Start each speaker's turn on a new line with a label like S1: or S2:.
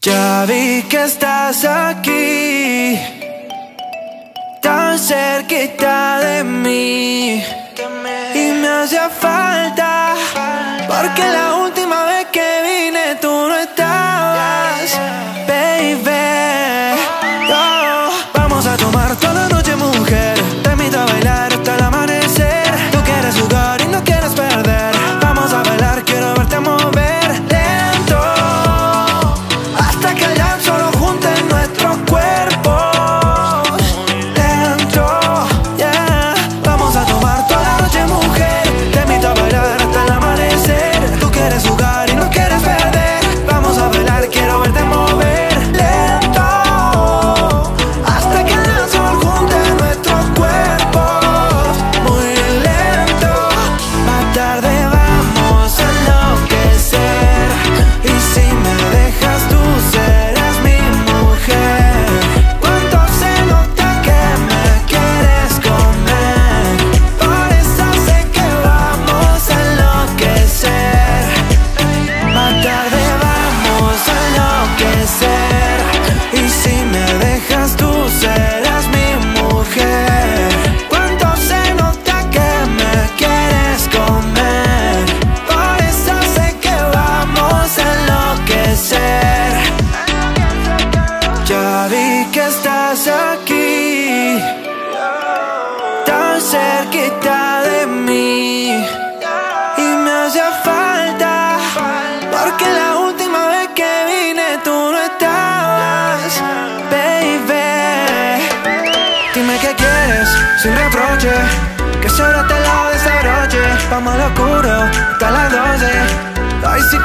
S1: Ya vi que estás aquí, tan cerquita de mí. Y me hacía falta, porque la última vez que vine tú no estás. aquí, tan cerquita de mí. Y me hacía falta, porque la última vez que vine tú no estabas, baby. Dime qué quieres, sin reproche, que solo te lo desabroche. Vamos a lo oscuro, hasta las 12. Ay, sí